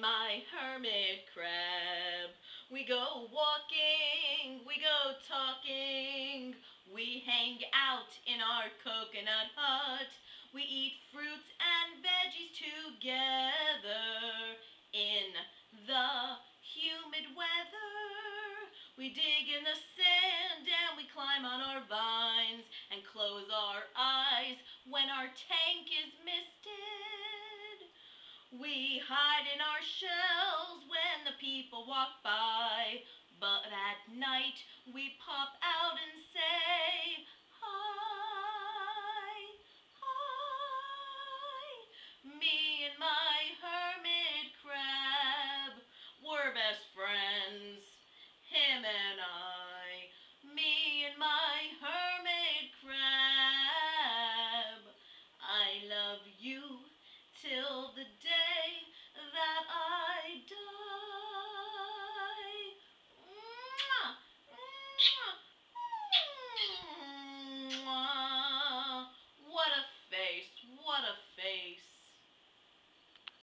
my hermit crab. We go walking, we go talking, we hang out in our coconut hut. We eat fruits and veggies together in the humid weather. We dig in the sand and we climb on our vines and close our eyes when our tank is misted. We hide in walk by. But at night we pop out and say, Hi, hi, me and my hermit crab, we're best friends, him and I, me and my hermit crab, I love you till the day.